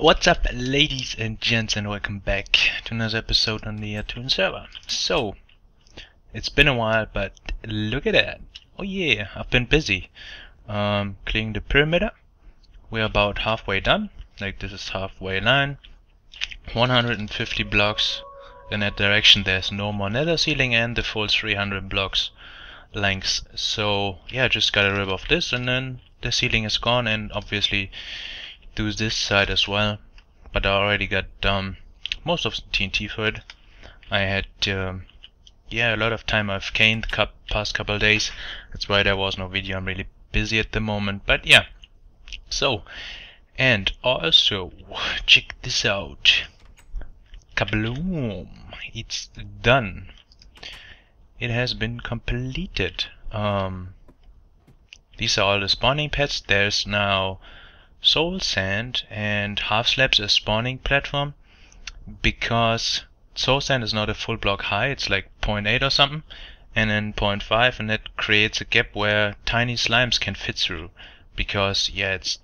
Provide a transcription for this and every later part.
What's up ladies and gents and welcome back to another episode on the Atuin server. So, it's been a while but look at that. Oh yeah, I've been busy um, cleaning the perimeter. up. We're about halfway done, like this is halfway line. 150 blocks in that direction there's no more nether ceiling and the full 300 blocks length. So yeah, just gotta rip off this and then the ceiling is gone and obviously do this side as well but I already got um, most of the TNT for it I had um, yeah a lot of time I've gained the past couple days. That's why there was no video. I'm really busy at the moment but yeah. So and also check this out. Kabloom. It's done. It has been completed. Um, these are all the spawning pads. There's now soul sand and half slabs as spawning platform because soul sand is not a full block high, it's like 0.8 or something, and then 0.5 and that creates a gap where tiny slimes can fit through because yeah it's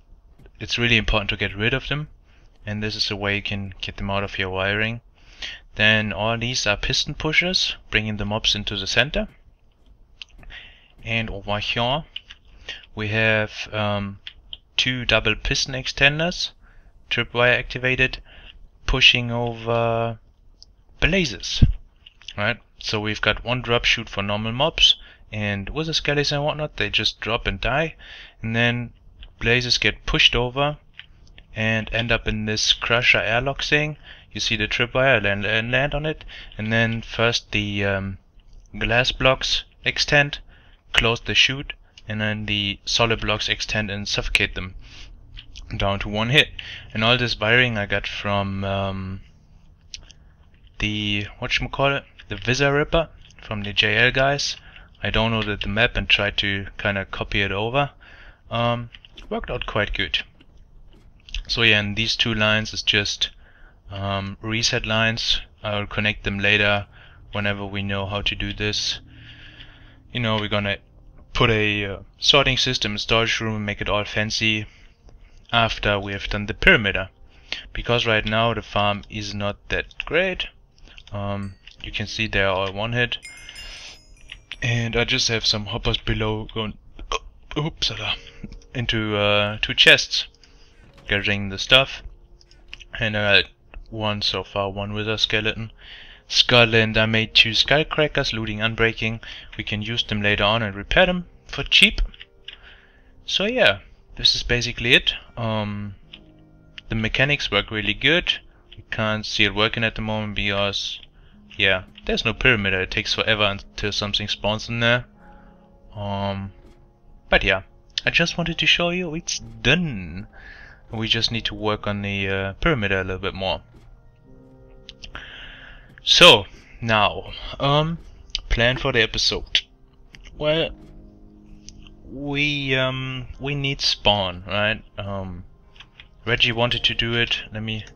it's really important to get rid of them and this is a way you can get them out of your wiring. Then all these are piston pushers, bringing the mobs into the center. And over here we have um, two double piston extenders, tripwire activated, pushing over blazes. Right? So we've got one drop chute for normal mobs, and with the skellies and whatnot, they just drop and die, and then blazes get pushed over and end up in this crusher airlock thing. You see the tripwire land, and land on it, and then first the um, glass blocks extend, close the chute, and then the solid blocks extend and suffocate them down to one hit. And all this wiring I got from um, the whatchamacallit, the Visa Ripper from the JL guys. I downloaded the map and tried to kind of copy it over. Um, worked out quite good. So yeah, and these two lines is just um, reset lines. I'll connect them later whenever we know how to do this. You know, we're gonna put a uh, sorting system, storage room, and make it all fancy after we have done the perimeter Because right now the farm is not that great. Um, you can see they're all one hit. And I just have some hoppers below going oops, into uh, two chests gathering the stuff. And I got one so far, one with a skeleton. Scotland I made two Skullcrackers, looting unbreaking. We can use them later on and repair them for cheap. So yeah, this is basically it. Um, the mechanics work really good. You can't see it working at the moment because, yeah, there's no perimeter. It takes forever until something spawns in there. Um, but yeah, I just wanted to show you it's done. We just need to work on the uh, perimeter a little bit more. So, now, um, plan for the episode. Well, we, um, we need spawn, right? Um, Reggie wanted to do it. Let me,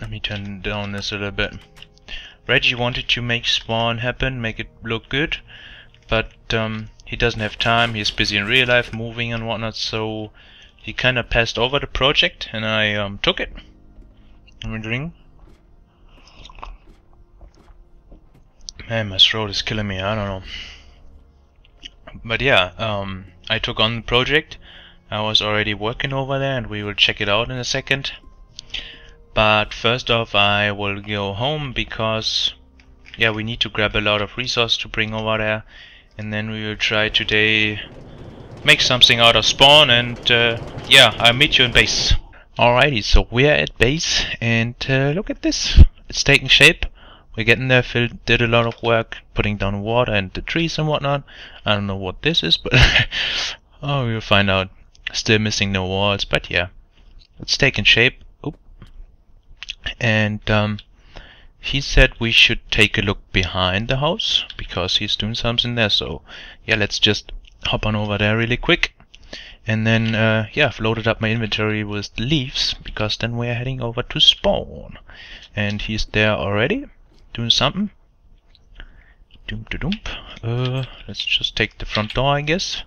let me turn down this a little bit. Reggie wanted to make spawn happen, make it look good, but, um, he doesn't have time, he's busy in real life, moving and whatnot, so he kinda passed over the project, and I, um, took it. Drink. Man, my throat is killing me. I don't know. But yeah, um, I took on the project. I was already working over there and we will check it out in a second. But first off, I will go home because, yeah, we need to grab a lot of resources to bring over there. And then we will try today make something out of spawn and, uh, yeah, I'll meet you in base. Alrighty, so we're at base and uh, look at this. It's taking shape. We're getting there. Phil did a lot of work putting down water and the trees and whatnot. I don't know what this is, but oh, we'll find out. Still missing no walls, but yeah, it's taking shape. Oop. And um, he said we should take a look behind the house because he's doing something there. So yeah, let's just hop on over there really quick. And then, uh, yeah, I've loaded up my inventory with leaves, because then we're heading over to spawn. And he's there already, doing something. Doom to doom. Uh, let's just take the front door, I guess.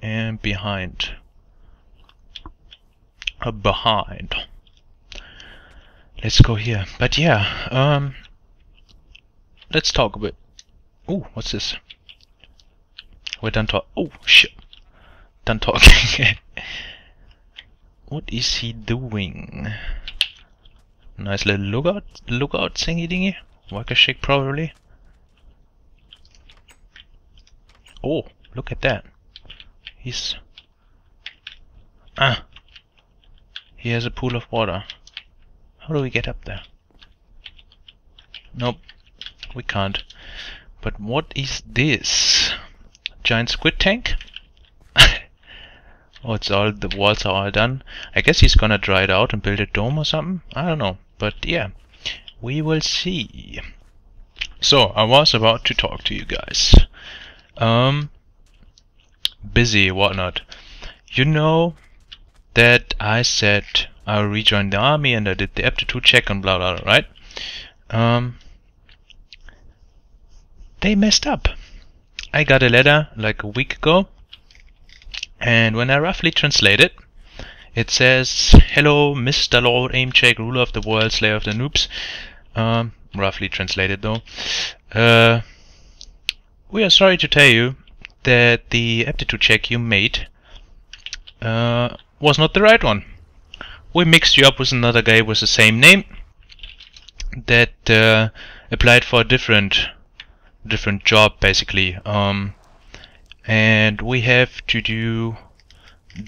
And behind. behind. Let's go here. But yeah, um, let's talk a bit. Oh, what's this? We're done talk. Oh shit, done talking. what is he doing? Nice little lookout, lookout thingy dingy. Worker shake probably. Oh, look at that. He's ah. He has a pool of water. How do we get up there? Nope, we can't. But what is this? Giant squid tank? Oh, it's all, the walls are all done. I guess he's gonna dry it out and build a dome or something? I don't know. But yeah, we will see. So, I was about to talk to you guys. Um, busy, whatnot. You know that I said I rejoined the army and I did the aptitude check and blah blah, blah right? Um, they messed up. I got a letter like a week ago, and when I roughly translate it, it says, Hello, Mr. Lord Aimcheck, ruler of the world, slayer of the noobs. Um, roughly translated though. Uh, we are sorry to tell you that the aptitude check you made uh, was not the right one we mixed you up with another guy with the same name that uh, applied for a different different job basically um, and we have to do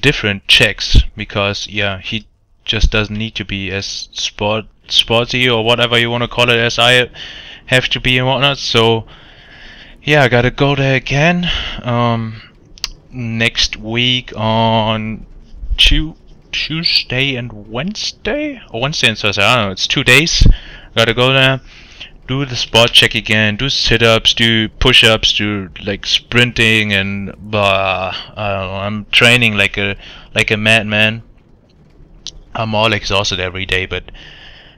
different checks because yeah he just doesn't need to be as sport sporty or whatever you want to call it as I have to be and whatnot so yeah I gotta go there again um, next week on two Tuesday and Wednesday? Or Wednesday and Thursday, I don't know, it's two days. Gotta go there, do the spot check again, do sit-ups, do push-ups, do like sprinting and blah. I I'm training like a like a madman. I'm all exhausted every day, but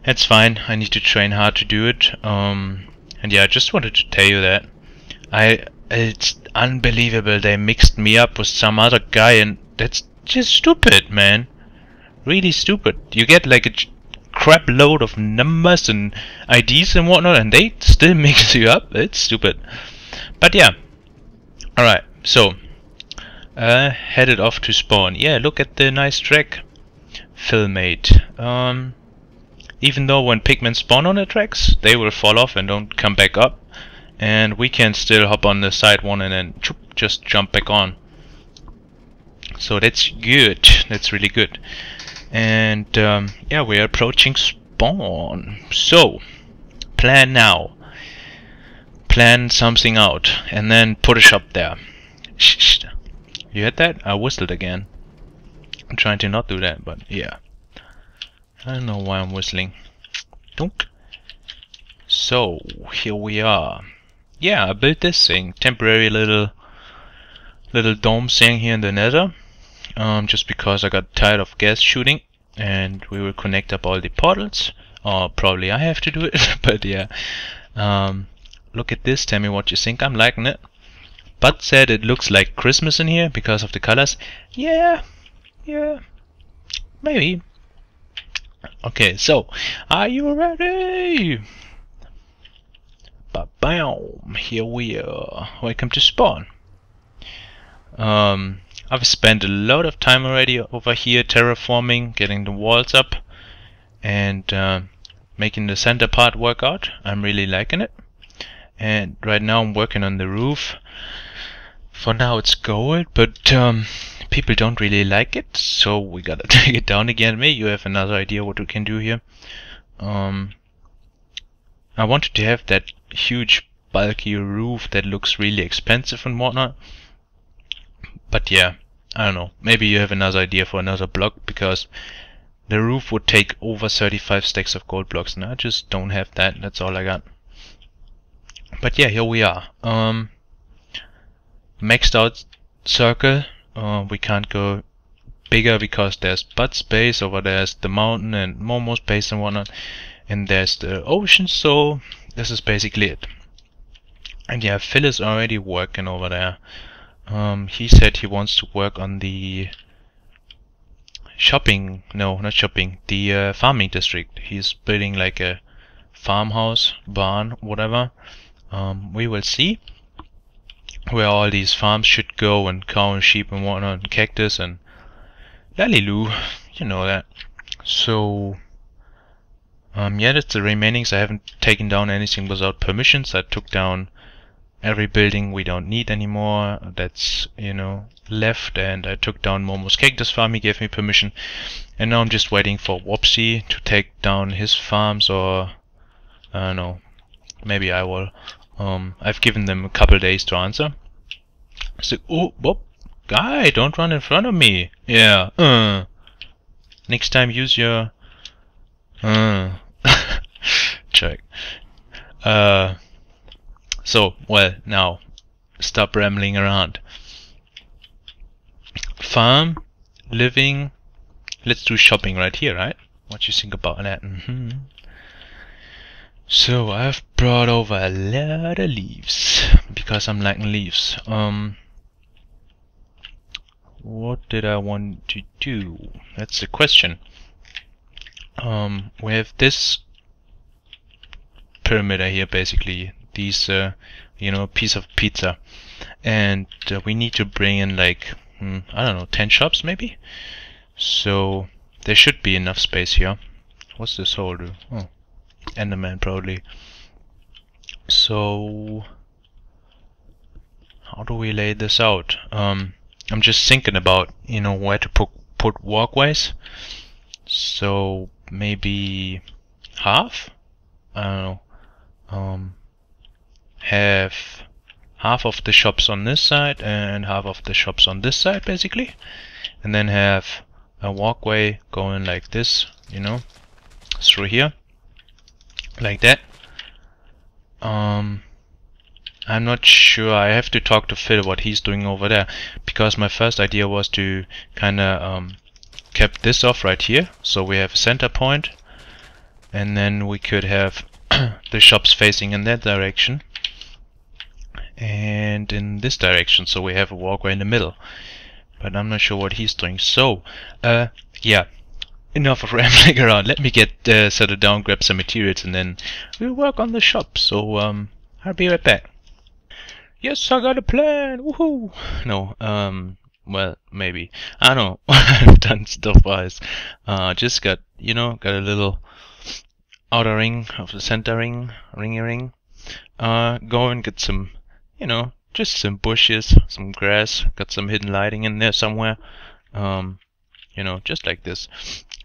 that's fine. I need to train hard to do it. Um, and yeah, I just wanted to tell you that. I it's unbelievable they mixed me up with some other guy and that's just stupid, man really stupid. You get like a crap load of numbers and IDs and whatnot, and they still mix you up. It's stupid. But yeah. Alright, so. Uh, headed off to spawn. Yeah, look at the nice track. Filmate. Um, even though when pigmen spawn on the tracks, they will fall off and don't come back up. And we can still hop on the side one and then just jump back on. So that's good. That's really good. And um, yeah, we're approaching spawn. So, plan now. Plan something out and then put a shop there. You heard that? I whistled again. I'm trying to not do that, but yeah. I don't know why I'm whistling. Dunk. So, here we are. Yeah, I built this thing. Temporary little little dome thing here in the nether um, just because I got tired of ghast shooting and we will connect up all the portals. Or probably I have to do it but yeah. Um, look at this tell me what you think. I'm liking it. But said it looks like Christmas in here because of the colors. Yeah yeah maybe. Okay so are you ready? Ba bam here we are. Welcome to spawn. Um I've spent a lot of time already over here terraforming, getting the walls up and uh, making the center part work out. I'm really liking it. And right now I'm working on the roof. For now it's gold, but um, people don't really like it, so we gotta take it down again. Maybe you have another idea what we can do here. Um, I wanted to have that huge bulky roof that looks really expensive and whatnot but yeah, I don't know. Maybe you have another idea for another block because the roof would take over 35 stacks of gold blocks and I just don't have that. That's all I got. But yeah, here we are. Um, maxed out circle. Uh, we can't go bigger because there's bud space over there's the mountain and more more space and whatnot and there's the ocean so this is basically it and yeah Phil is already working over there um, he said he wants to work on the shopping, no, not shopping, the uh, farming district. He's building like a farmhouse, barn, whatever. Um, we will see where all these farms should go and cow and sheep and whatnot and cactus and Laliloo, you know that. So, um, yeah, that's the remainings. I haven't taken down anything without permissions. I took down every building we don't need anymore that's, you know, left and I took down Momo's cactus farm, he gave me permission. And now I'm just waiting for Wopsy to take down his farms or, I don't know, maybe I will. Um, I've given them a couple days to answer. So, oh, whoop, guy, don't run in front of me. Yeah, uh. Next time use your, uh. Check. Uh, so, well, now, stop rambling around. Farm, living, let's do shopping right here, right? What you think about that? Mm -hmm. So, I've brought over a lot of leaves, because I'm lacking leaves. Um, what did I want to do? That's the question. Um, we have this perimeter here, basically these uh, you know piece of pizza. And uh, we need to bring in like hmm, I don't know 10 shops maybe? So there should be enough space here. What's this hole do oh Enderman probably. So how do we lay this out? Um, I'm just thinking about you know where to put put walkways. So maybe half? I don't know. Um, have half of the shops on this side and half of the shops on this side basically. And then have a walkway going like this you know through here like that. Um I'm not sure. I have to talk to Phil what he's doing over there because my first idea was to kinda um this off right here. So we have a center point and then we could have the shops facing in that direction and in this direction so we have a walkway in the middle. But I'm not sure what he's doing. So uh yeah enough of rambling around. Let me get uh, settled down grab some materials and then we'll work on the shop. So um I'll be right back. Yes I got a plan. Woohoo! No um well maybe. I don't know. I've done stuff wise. Uh just got you know got a little outer ring of the center ring ringy ring. Uh go and get some you know, just some bushes, some grass, got some hidden lighting in there somewhere. Um, you know, just like this.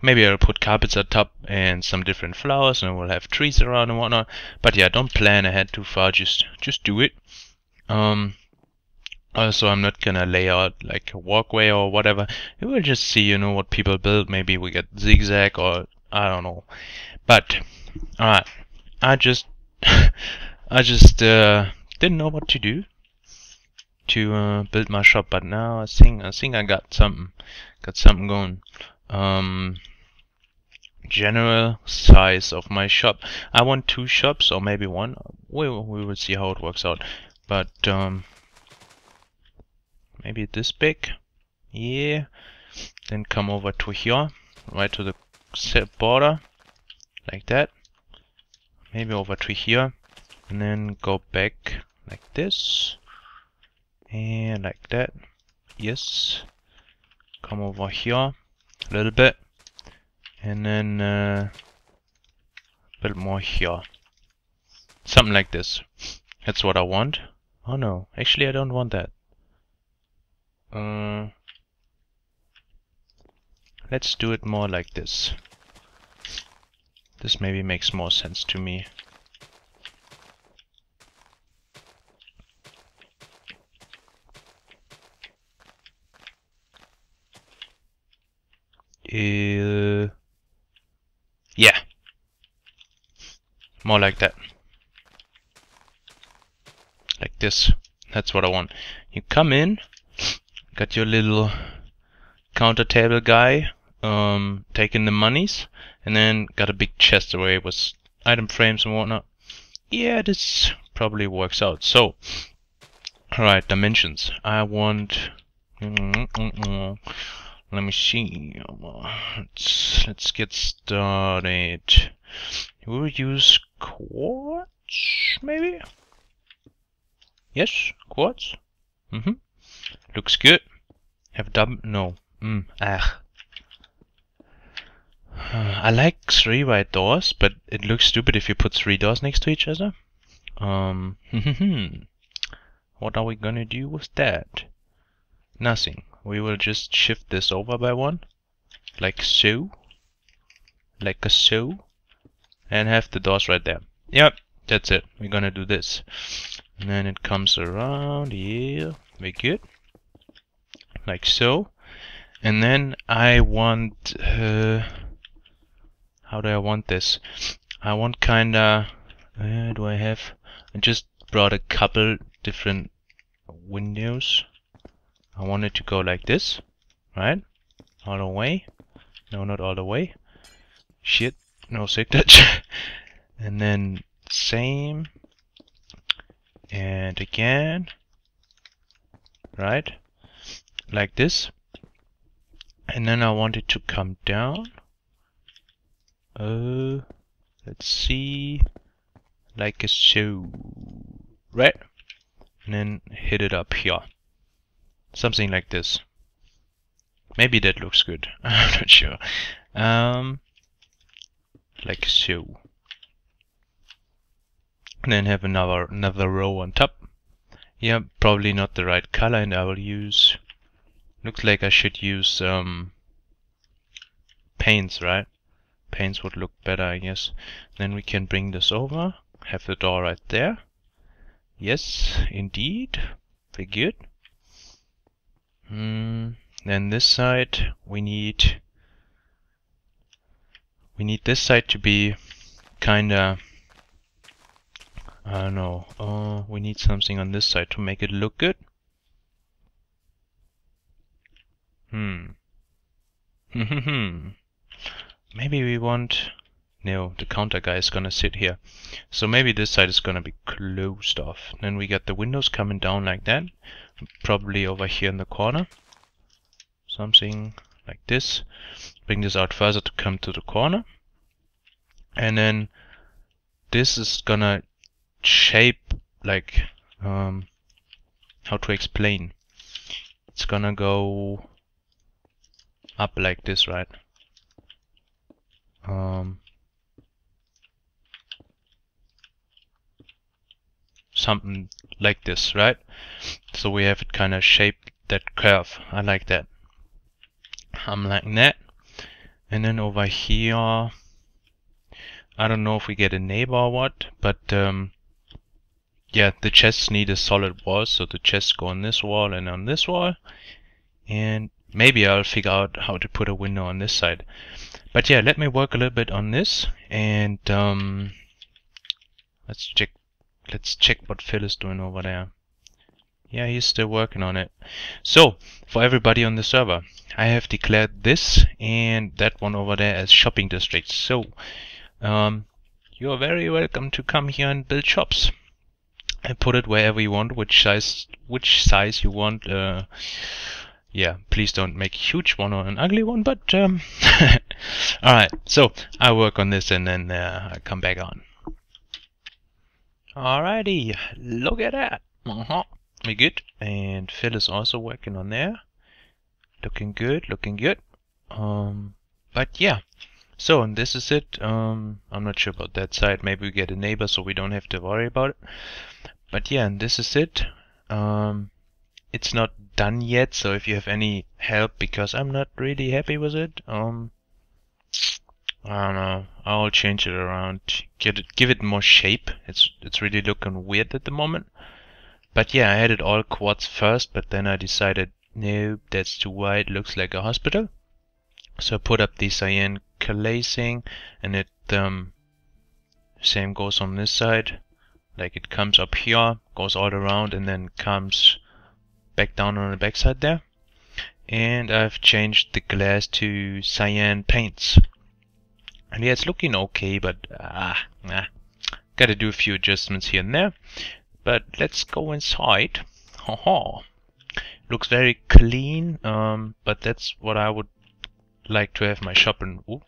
Maybe I'll put carpets on top and some different flowers and we'll have trees around and whatnot. But yeah, don't plan ahead too far, just just do it. Um, also, I'm not gonna lay out like a walkway or whatever. We will just see, you know, what people build. Maybe we get zigzag or I don't know. But, alright. I just, I just, uh, didn't know what to do to uh, build my shop, but now I think I think I got something, got something going. Um, general size of my shop. I want two shops or maybe one. We we will see how it works out. But um, maybe this big. Yeah. Then come over to here, right to the set border, like that. Maybe over to here, and then go back like this. And like that. Yes. Come over here a little bit. And then uh, a bit more here. Something like this. That's what I want. Oh no. Actually I don't want that. Uh, let's do it more like this. This maybe makes more sense to me Uh, yeah. More like that. Like this. That's what I want. You come in, got your little counter table guy, um, taking the monies, and then got a big chest away with item frames and whatnot. Yeah, this probably works out. So, alright, dimensions. I want... let me see. Let's, let's get started. We'll use quartz, maybe? Yes, quartz. Mm-hmm. Looks good. Have double, no. Mm, ah. Uh, I like three white doors, but it looks stupid if you put three doors next to each other. Um, what are we gonna do with that? Nothing. We will just shift this over by one, like so, like a so, and have the doors right there. Yep, that's it. We're gonna do this. And then it comes around here, very good, like so. And then I want, uh, how do I want this? I want kinda, do I have, I just brought a couple different windows. I want it to go like this, right? All the way. No, not all the way. Shit, no signature. and then same. And again. Right? Like this. And then I want it to come down. Uh, let's see like a so, right? And then hit it up here. Something like this. Maybe that looks good. I'm not sure. Um, like so. And then have another another row on top. Yeah, probably not the right color, and I will use. Looks like I should use um, panes, right? Panes would look better, I guess. Then we can bring this over have the door right there. Yes, indeed. Very good. Mm, then this side we need we need this side to be kinda I don't know. Oh, we need something on this side to make it look good. Hmm. Maybe we want no, the counter guy is gonna sit here. So maybe this side is gonna be closed off. Then we got the windows coming down like that. Probably over here in the corner. Something like this. Bring this out further to come to the corner. And then this is gonna shape like um, how to explain. It's gonna go up like this, right? Um, something like this, right? So we have it kind of shaped that curve. I like that. I'm like that. And then over here, I don't know if we get a neighbor or what, but um, yeah, the chests need a solid wall, so the chests go on this wall and on this wall. And maybe I'll figure out how to put a window on this side. But yeah, let me work a little bit on this, and um, let's check let's check what Phil is doing over there. Yeah, he's still working on it. So, for everybody on the server, I have declared this and that one over there as shopping districts. So, um, you are very welcome to come here and build shops. And put it wherever you want, which size, which size you want. Uh, yeah, please don't make a huge one or an ugly one, but um, alright, so I work on this and then uh, I come back on. Alrighty, look at that. Uh-huh. We good. And Phil is also working on there. Looking good, looking good. Um, but yeah. So, and this is it. Um, I'm not sure about that side. Maybe we get a neighbor so we don't have to worry about it. But yeah, and this is it. Um, it's not done yet, so if you have any help, because I'm not really happy with it, um, I don't know. I'll change it around, get it, give it more shape. It's it's really looking weird at the moment. But yeah, I had it all quartz first, but then I decided, no, that's too wide. Looks like a hospital. So I put up the cyan glazing, and it um same goes on this side. Like it comes up here, goes all around, and then comes back down on the backside there. And I've changed the glass to cyan panes. And yeah, it's looking okay, but ah, nah. Gotta do a few adjustments here and there. But let's go inside. Haha. looks very clean, um, but that's what I would like to have my shop in. Ooh,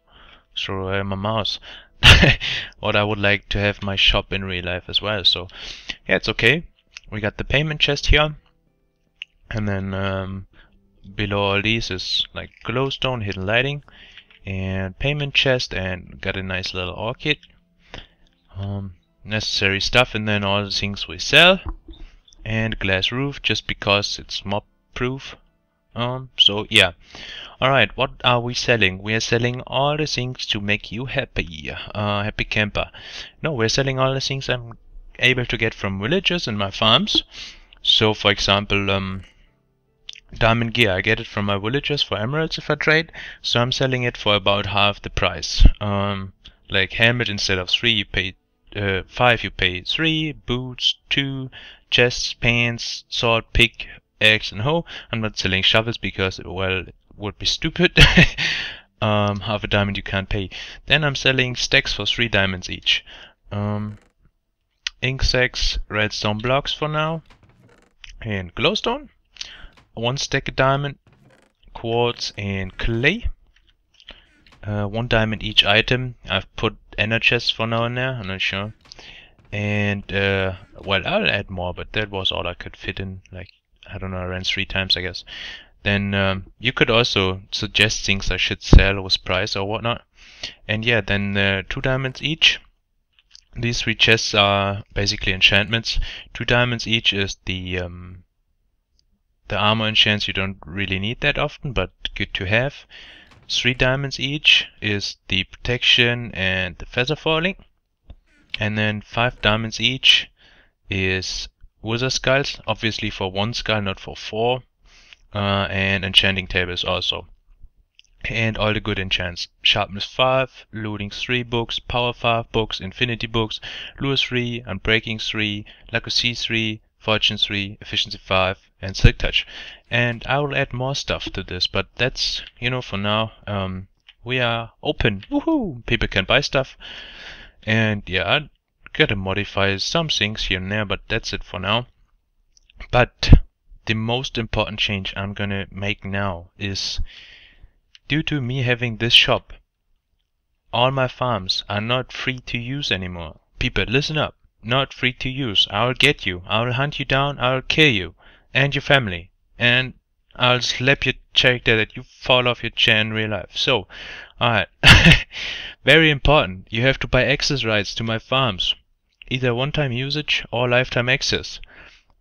throw away my mouse. what I would like to have my shop in real life as well. So yeah, it's okay. We got the payment chest here, and then um, below all these is like glowstone, hidden lighting, and payment chest, and got a nice little orchid. Um, necessary stuff, and then all the things we sell, and glass roof just because it's mob proof. Um, so yeah. Alright, what are we selling? We are selling all the things to make you happy. Uh, happy camper. No, we're selling all the things I'm able to get from villagers and my farms. So, for example, um, diamond gear, I get it from my villagers for emeralds if I trade. So I'm selling it for about half the price. Um, like helmet instead of three, you pay uh, five, you pay three. Boots, two. Chests, pants, sword, pick, axe, and hoe. I'm not selling shovels because, well, it would be stupid. um, half a diamond you can't pay. Then I'm selling stacks for three diamonds each. Um, ink sacs, redstone blocks for now, and glowstone. One stack of diamond, quartz, and clay. Uh, one diamond each item. I've put ender chests for now and there, I'm not sure. And, uh, well, I'll add more, but that was all I could fit in. Like, I don't know, I ran three times, I guess. Then um, you could also suggest things I should sell with price or whatnot. And yeah, then uh, two diamonds each. These three chests are basically enchantments. Two diamonds each is the um, the armor enchants you don't really need that often, but good to have. Three diamonds each is the protection and the feather falling. And then five diamonds each is wither skulls, obviously for one skull, not for four. Uh, and enchanting tables also. And all the good enchants. Sharpness 5, Looting 3 books, Power 5 books, Infinity books, Lure 3, Unbreaking 3, Legacy 3, Fortune 3, Efficiency 5, and Silk Touch. And I will add more stuff to this, but that's, you know, for now. Um, we are open. Woohoo! People can buy stuff. And yeah, I gotta modify some things here and there, but that's it for now. But the most important change I'm gonna make now is due to me having this shop, all my farms are not free to use anymore. People, listen up not free to use. I'll get you. I'll hunt you down. I'll kill you and your family. And I'll slap your character that you fall off your chair in real life. So, alright. Very important. You have to buy access rights to my farms. Either one-time usage or lifetime access.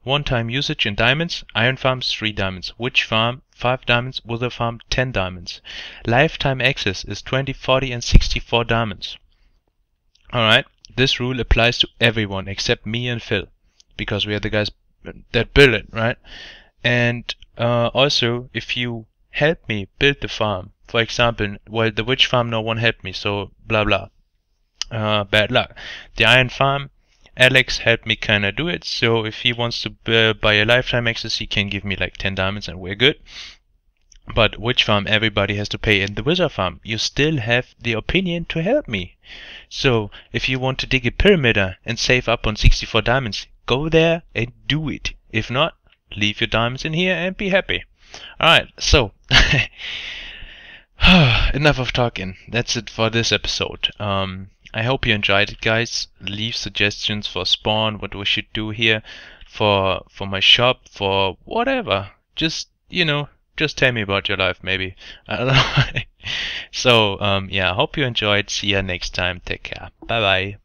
One-time usage in diamonds, iron farms 3 diamonds, witch farm 5 diamonds, wither farm 10 diamonds. Lifetime access is 20, 40 and 64 diamonds. Alright, this rule applies to everyone except me and Phil, because we are the guys that build it, right? And uh, also, if you help me build the farm, for example, well, the witch farm, no one helped me, so blah blah. Uh, bad luck. The iron farm, Alex helped me kinda do it, so if he wants to uh, buy a lifetime access, he can give me like 10 diamonds and we're good. But witch farm everybody has to pay in the wizard farm, you still have the opinion to help me. So if you want to dig a perimeter and save up on 64 diamonds, go there and do it. If not, leave your diamonds in here and be happy. Alright, so enough of talking. That's it for this episode. Um, I hope you enjoyed it, guys. Leave suggestions for spawn, what we should do here, for for my shop, for whatever. Just you know, just tell me about your life, maybe. I don't know. so, um, yeah, hope you enjoyed. See you next time. Take care. Bye bye.